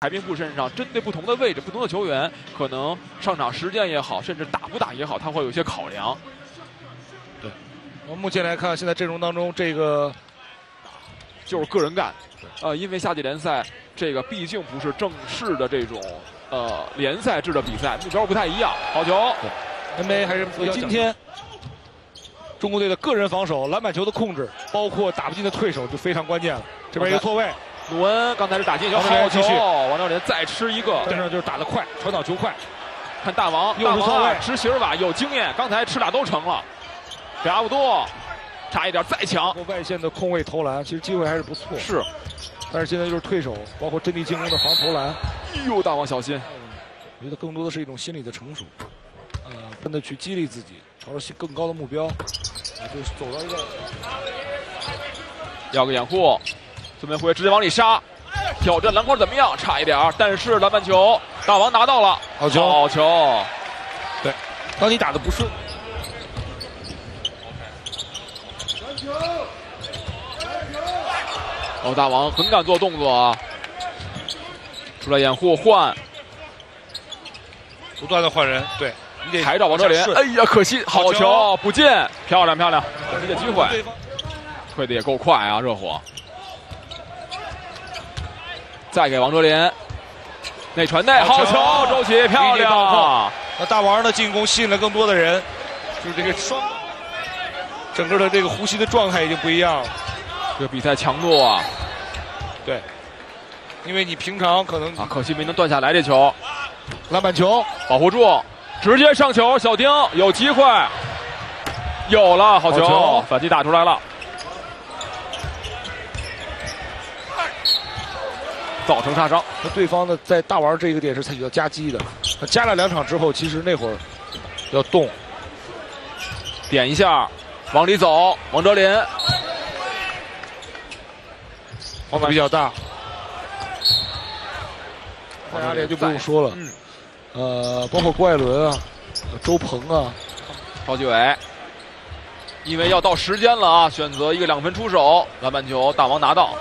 排兵布阵上，针对不同的位置、不同的球员，可能上场时间也好，甚至打不打也好，他会有一些考量。对我目前来看，现在阵容当中这个就是个人干，呃，因为夏季联赛这个毕竟不是正式的这种呃联赛制的比赛，目标不太一样。好球，NBA 还是今天中国队的个人防守、篮板球的控制，包括打不进的退守就非常关键了。这边一个错位，鲁恩刚才是打进球，好球王哲林再吃一个。跟上就是打得快，传导球快。看大王，又是错位大王啊执席尔瓦有经验，刚才吃俩都成了。给阿卜杜，差一点再抢，外线的空位投篮，其实机会还是不错。是。但是现在就是退守，包括阵地进攻的防投篮。哎呦，大王小心！我觉得更多的是一种心理的成熟，呃，真的去激励自己，朝着更高的目标，啊，就是走到一个要个掩护，孙梅辉直接往里杀，挑战篮筐怎么样？差一点儿，但是篮板球大王拿到了，好球好球！对，当你打的不顺，哦，大王很敢做动作啊，出来掩护换，不断的换人，对，你得还找王哲林，哎呀，可惜，好好球球不进，漂亮漂亮，可惜的机会，退的也够快啊，热火。再给王哲林，内传内，好好球球，周琦漂亮。后。那大王的进攻吸引了更多的人，就是这个双，整个的这个呼吸的状态已经不一样了。这个比赛强度啊。对，因为你平常可能啊，可惜没能断下来这球，篮板球，保护住，直接上球，小丁有机会，有了，好球，好球。反击打出来了，造成杀伤，那对方呢在大王这个点是采取到夹击的，那加了两场之后，其实那会儿要动，点一下，往里走，王哲林，方法比较大。大家这就不用说了，嗯，呃，包括郭艾伦啊、周鹏啊，赵继伟，因为要到时间了啊，选择一个两分出手，篮板球大王拿到，